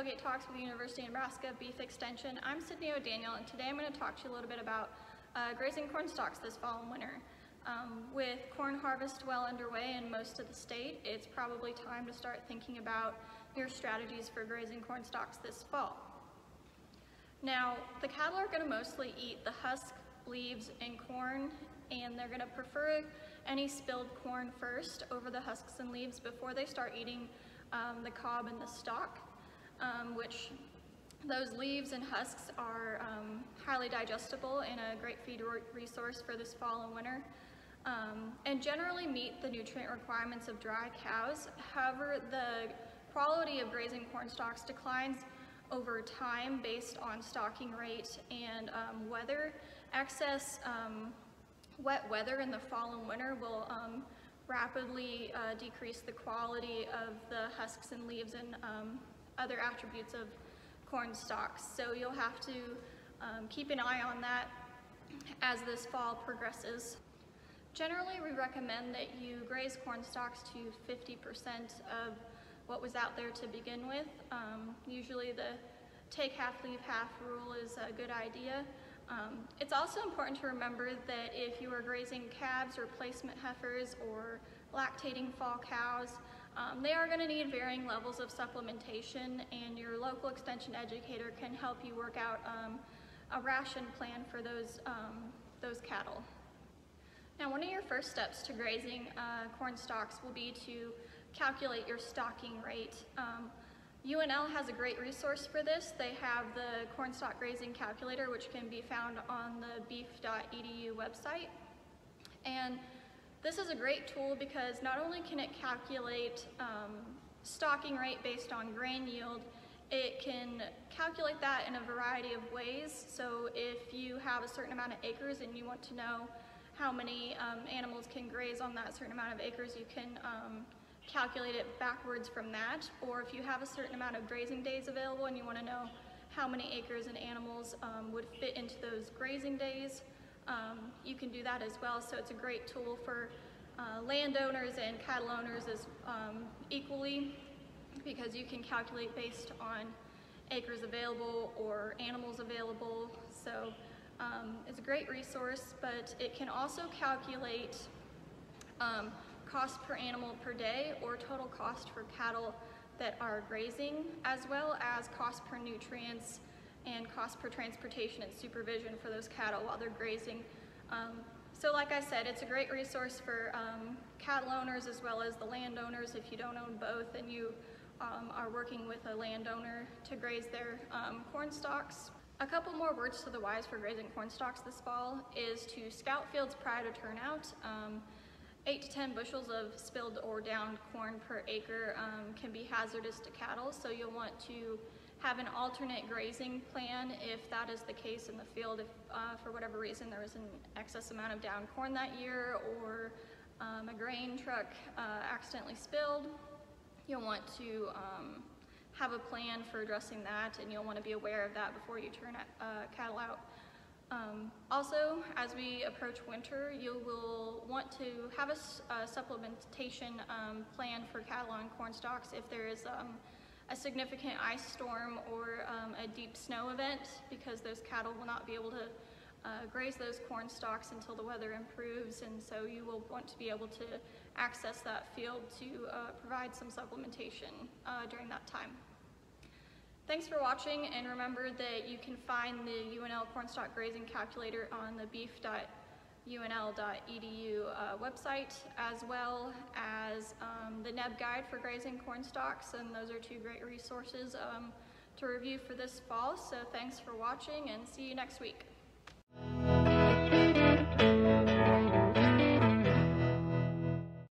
Tailgate Talks with the University of Nebraska Beef Extension. I'm Sydney O'Daniel and today I'm going to talk to you a little bit about uh, grazing corn stalks this fall and winter. Um, with corn harvest well underway in most of the state, it's probably time to start thinking about your strategies for grazing corn stalks this fall. Now, the cattle are going to mostly eat the husk, leaves, and corn, and they're going to prefer any spilled corn first over the husks and leaves before they start eating um, the cob and the stalk, um, which those leaves and husks are um, highly digestible and a great feed resource for this fall and winter. Um, and generally meet the nutrient requirements of dry cows. However, the quality of grazing corn stalks declines over time based on stocking rate and um, weather. Excess um, wet weather in the fall and winter will um, rapidly uh, decrease the quality of the husks and leaves and um, other attributes of corn stalks. So you'll have to um, keep an eye on that as this fall progresses. Generally, we recommend that you graze corn stalks to 50% of what was out there to begin with. Um, usually the take half, leave half rule is a good idea. Um, it's also important to remember that if you are grazing calves, or placement heifers, or lactating fall cows, um, they are going to need varying levels of supplementation and your local extension educator can help you work out um, a ration plan for those, um, those cattle. Now one of your first steps to grazing uh, corn stalks will be to calculate your stocking rate. Um, UNL has a great resource for this. They have the corn cornstalk grazing calculator, which can be found on the beef.edu website. And this is a great tool because not only can it calculate um, stocking rate based on grain yield, it can calculate that in a variety of ways. So if you have a certain amount of acres and you want to know how many um, animals can graze on that certain amount of acres, you can um, calculate it backwards from that. Or if you have a certain amount of grazing days available and you want to know how many acres and animals um, would fit into those grazing days, um, you can do that as well. So it's a great tool for uh, landowners and cattle owners as um, equally because you can calculate based on acres available or animals available. So um, it's a great resource, but it can also calculate um, cost per animal per day or total cost for cattle that are grazing, as well as cost per nutrients and cost per transportation and supervision for those cattle while they're grazing. Um, so like I said, it's a great resource for um, cattle owners as well as the landowners if you don't own both and you um, are working with a landowner to graze their um, corn stalks. A couple more words to the wise for grazing corn stalks this fall is to scout fields prior to turnout. Um, 8 to 10 bushels of spilled or downed corn per acre um, can be hazardous to cattle, so you'll want to have an alternate grazing plan if that is the case in the field. If uh, for whatever reason there was an excess amount of down corn that year or um, a grain truck uh, accidentally spilled, you'll want to um, have a plan for addressing that and you'll want to be aware of that before you turn uh, cattle out. Um, also, as we approach winter, you will want to have a, supplementation um, plan for cattle on corn stalks if there is um, a significant ice storm or um, a deep snow event because those cattle will not be able to uh, graze those corn stalks until the weather improves and so you will want to be able to access that field to uh, provide some supplementation uh, during that time. Thanks for watching and remember that you can find the UNL Cornstalk Grazing Calculator on the beef.unl.edu uh, website as well as um, the NebGuide for grazing corn stalks and those are two great resources um, to review for this fall. So thanks for watching and see you next week.